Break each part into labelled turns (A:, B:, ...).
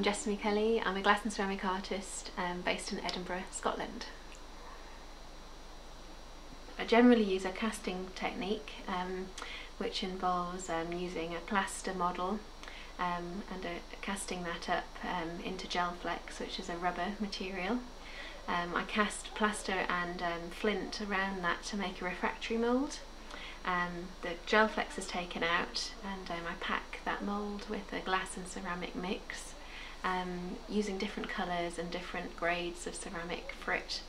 A: I'm Jessamy Kelly. I'm a glass and ceramic artist um, based in Edinburgh, Scotland. I generally use a casting technique um, which involves um, using a plaster model um, and a, casting that up um, into Gelflex which is a rubber material. Um, I cast plaster and flint around that to make a refractory mould um, the Gelflex is taken out and um, I pack that mould with a glass and ceramic mix um, using different colours and different grades of ceramic frit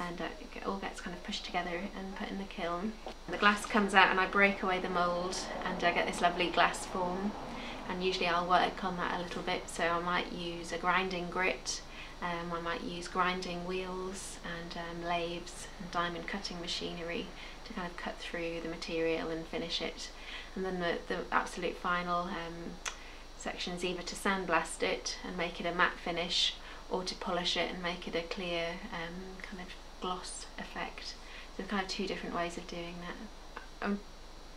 A: and uh, it all gets kind of pushed together and put in the kiln. The glass comes out and I break away the mould and I get this lovely glass form and usually I'll work on that a little bit so I might use a grinding grit um, I might use grinding wheels and um, lathes and diamond cutting machinery to kind of cut through the material and finish it. And then the, the absolute final um, section is either to sandblast it and make it a matte finish or to polish it and make it a clear um, kind of gloss effect. So kind of two different ways of doing that. I'm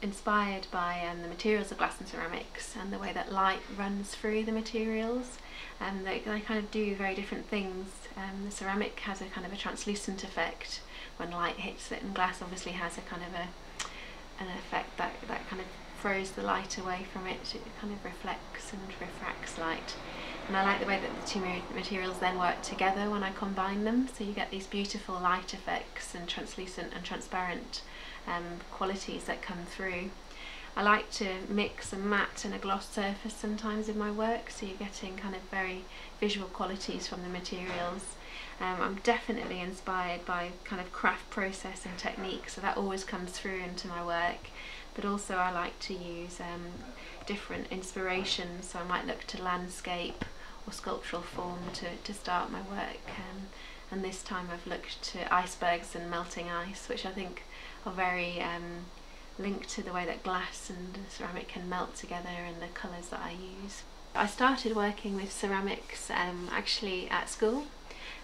A: inspired by um, the materials of glass and ceramics and the way that light runs through the materials. Um, they, they kind of do very different things. Um, the ceramic has a kind of a translucent effect when light hits it and glass obviously has a kind of a an effect that, that kind of throws the light away from it, it kind of reflects and refracts light. And I like the way that the two materials then work together when I combine them, so you get these beautiful light effects and translucent and transparent um, qualities that come through. I like to mix a matte and a gloss surface sometimes in my work, so you're getting kind of very visual qualities from the materials. Um, I'm definitely inspired by kind of craft process and technique, so that always comes through into my work. But also I like to use um, different inspirations, so I might look to landscape or sculptural form to, to start my work. Um, and this time I've looked to icebergs and melting ice, which I think are very um, linked to the way that glass and ceramic can melt together and the colours that I use. I started working with ceramics um, actually at school,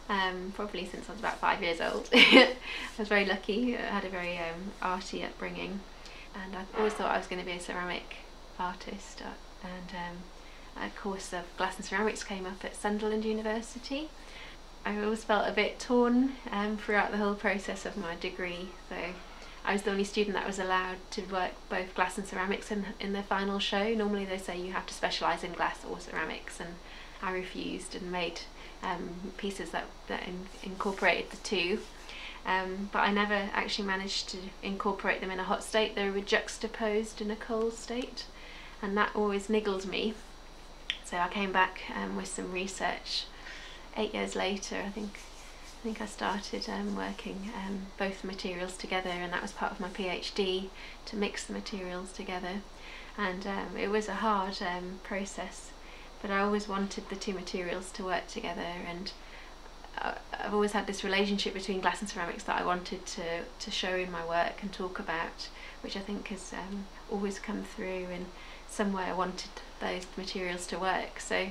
A: um, probably since I was about five years old. I was very lucky, I had a very um, arty upbringing and I always thought I was going to be a ceramic artist uh, and um, a course of glass and ceramics came up at Sunderland University. I always felt a bit torn um, throughout the whole process of my degree so I was the only student that was allowed to work both glass and ceramics in, in the final show. Normally they say you have to specialise in glass or ceramics and I refused and made um, pieces that, that in, incorporated the two. Um, but I never actually managed to incorporate them in a hot state. They were juxtaposed in a cold state and that always niggled me. So I came back um, with some research eight years later, I think I think I started um, working um, both materials together and that was part of my PhD to mix the materials together and um, it was a hard um, process but I always wanted the two materials to work together and I've always had this relationship between glass and ceramics that I wanted to, to show in my work and talk about which I think has um, always come through in some way I wanted those materials to work so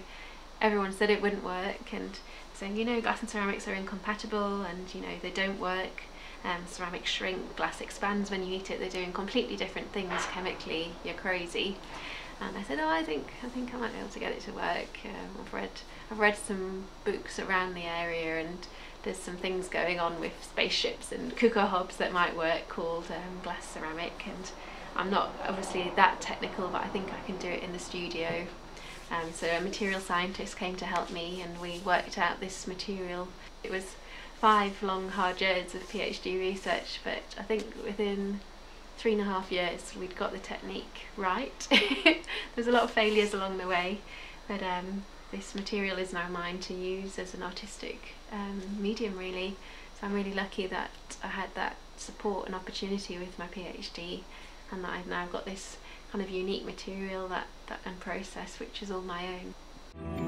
A: everyone said it wouldn't work and saying, you know, glass and ceramics are incompatible and, you know, they don't work. Um, ceramics shrink, glass expands when you eat it, they're doing completely different things chemically, you're crazy. And I said, oh, I think I think I might be able to get it to work. Um, I've read I've read some books around the area and there's some things going on with spaceships and cooker hobs that might work called um, glass ceramic and I'm not obviously that technical but I think I can do it in the studio um, so a material scientist came to help me and we worked out this material. It was five long hard years of PhD research but I think within three and a half years we'd got the technique right. There's a lot of failures along the way but um, this material is now mine to use as an artistic um, medium really so I'm really lucky that I had that support and opportunity with my PhD and that I've now got this kind of unique material that, that and process which is all my own.